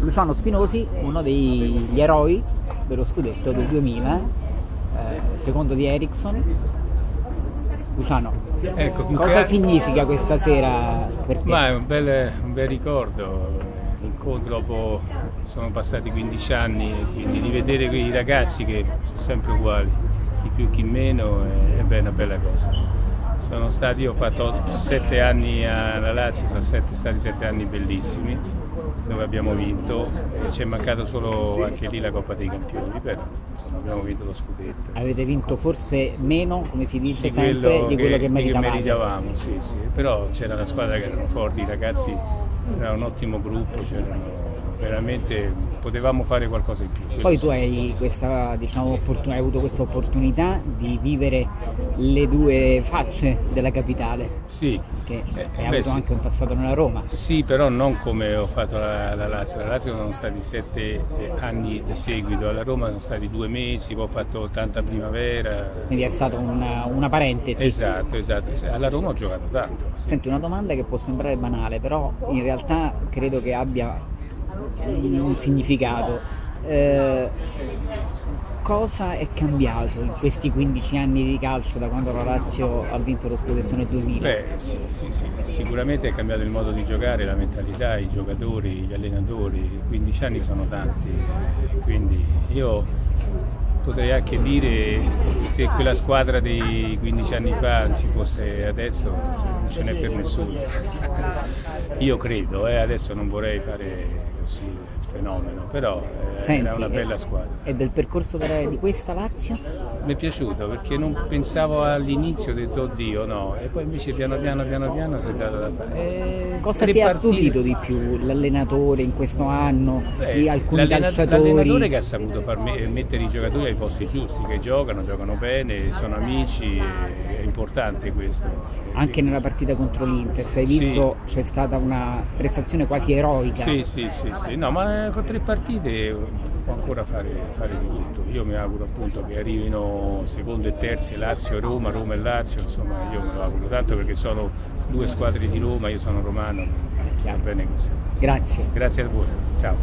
Luciano Spinosi, uno degli eroi dello scudetto del 2000, eh, secondo di Ericsson. Luciano, Ecco, cosa significa questa sera per te? Ma è un bel, un bel ricordo, l'incontro dopo, sono passati 15 anni, e quindi rivedere quei ragazzi che sono sempre uguali, chi più chi meno, è, è una bella cosa. Sono stati, io ho fatto 7 anni alla Lazio, sono stati 7 anni bellissimi, dove abbiamo vinto, e ci è mancato solo anche lì la Coppa dei Campioni, però insomma, abbiamo vinto lo scudetto. Avete vinto forse meno, come si dice di sempre, quello, di quello che, che meritavate. meritavamo, sì, sì. però c'era una squadra che erano forti, i ragazzi era un ottimo gruppo, c'erano veramente potevamo fare qualcosa in più. Poi tu hai, questa, diciamo, hai avuto questa opportunità di vivere le due facce della capitale, Sì, che Eh, hai beh, avuto sì. anche un passato nella Roma. Sì, però non come ho fatto la, la Lazio. La Lazio sono stati sette eh, anni di seguito, alla Roma sono stati due mesi, poi ho fatto tanta primavera. Quindi è stata una, una parentesi. Esatto, esatto. Alla Roma ho giocato tanto. sì. Senti, una domanda che può sembrare banale, però in realtà credo che abbia un significato. Eh, cosa è cambiato in questi 15 anni di calcio da quando la Lazio ha vinto lo scudetto nel 2000? Beh, sì, sì, sì. sicuramente è cambiato il modo di giocare, la mentalità, i giocatori, gli allenatori, 15 anni sono tanti, quindi io potrei anche dire se quella squadra dei 15 anni fa ci fosse adesso non ce n'è per nessuno. Io credo, eh, adesso non vorrei fare così fenomeno, però eh, Senti, era una bella squadra. E del percorso di questa Lazio? Mi è piaciuto perché non pensavo all'inizio, ho detto oddio no, e poi invece piano piano piano piano si è dato da fare. E Cosa ti ha stupito di più? L'allenatore in questo anno, Beh, alcuni calciatori? L'allenatore che ha saputo far me- mettere i giocatori ai posti giusti, che giocano, giocano bene, sono amici, è importante questo. Anche nella partita contro l'Inter, se hai Sì. visto c'è stata una prestazione quasi eroica. Sì, sì, sì, sì. No, ma con tre partite può ancora fare, fare di tutto. Io mi auguro appunto che arrivino seconde e terze Lazio e Roma, Roma e Lazio, insomma io me lo auguro tanto perché sono due squadre di Roma, io sono romano, va bene così. Grazie. Grazie a voi, ciao.